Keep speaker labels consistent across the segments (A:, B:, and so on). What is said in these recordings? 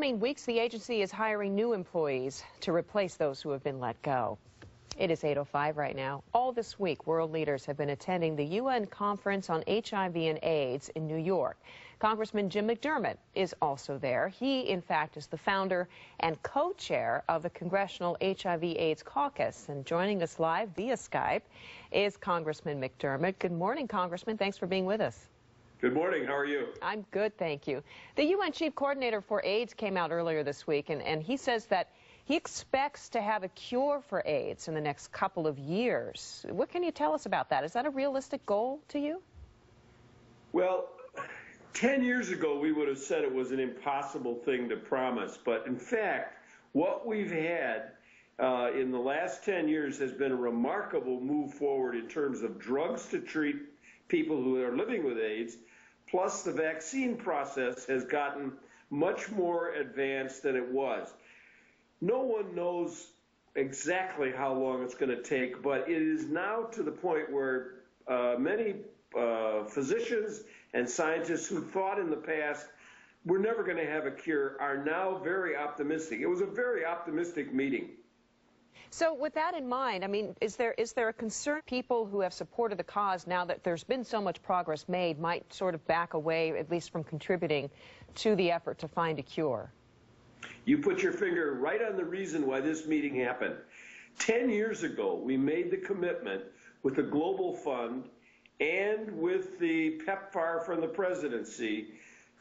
A: coming weeks, the agency is hiring new employees to replace those who have been let go. It is 8.05 right now. All this week, world leaders have been attending the UN Conference on HIV and AIDS in New York. Congressman Jim McDermott is also there. He, in fact, is the founder and co-chair of the Congressional HIV AIDS Caucus. And joining us live via Skype is Congressman McDermott. Good morning, Congressman. Thanks for being with us.
B: Good morning. How are you?
A: I'm good, thank you. The UN Chief Coordinator for AIDS came out earlier this week, and, and he says that he expects to have a cure for AIDS in the next couple of years. What can you tell us about that? Is that a realistic goal to you?
B: Well, 10 years ago, we would have said it was an impossible thing to promise. But in fact, what we've had uh, in the last 10 years has been a remarkable move forward in terms of drugs to treat people who are living with AIDS Plus, the vaccine process has gotten much more advanced than it was. No one knows exactly how long it's going to take, but it is now to the point where uh, many uh, physicians and scientists who thought in the past we're never going to have a cure are now very optimistic. It was a very optimistic meeting.
A: So with that in mind, I mean, is there is there a concern people who have supported the cause now that there's been so much progress made might sort of back away, at least from contributing to the effort to find a cure?
B: You put your finger right on the reason why this meeting happened. Ten years ago, we made the commitment with the Global Fund and with the PEPFAR from the presidency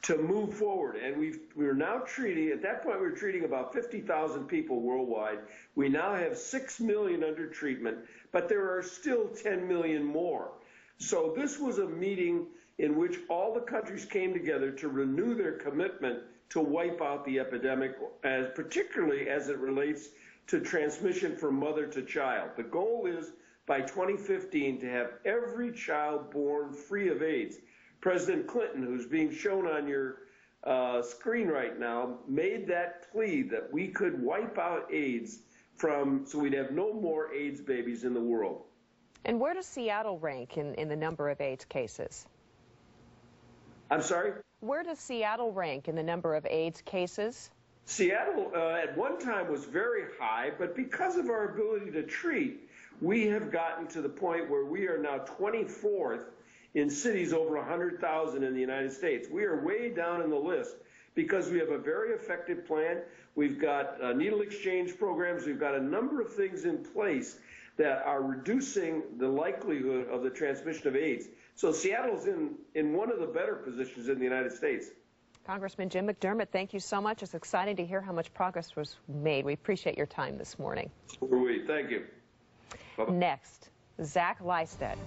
B: to move forward. And we've, we're now treating, at that point, we were treating about 50,000 people worldwide. We now have 6 million under treatment, but there are still 10 million more. So this was a meeting in which all the countries came together to renew their commitment to wipe out the epidemic, as particularly as it relates to transmission from mother to child. The goal is by 2015 to have every child born free of AIDS. President Clinton, who's being shown on your uh, screen right now, made that plea that we could wipe out AIDS from, so we'd have no more AIDS babies in the world.
A: And where does Seattle rank in, in the number of AIDS cases?
B: I'm sorry?
A: Where does Seattle rank in the number of AIDS cases?
B: Seattle uh, at one time was very high, but because of our ability to treat, we have gotten to the point where we are now 24th in cities over 100,000 in the United States. We are way down in the list because we have a very effective plan. We've got uh, needle exchange programs. We've got a number of things in place that are reducing the likelihood of the transmission of AIDS. So Seattle's in, in one of the better positions in the United States.
A: Congressman Jim McDermott, thank you so much. It's exciting to hear how much progress was made. We appreciate your time this morning.
B: We, thank you.
A: Bye -bye. Next, Zach Lystedt.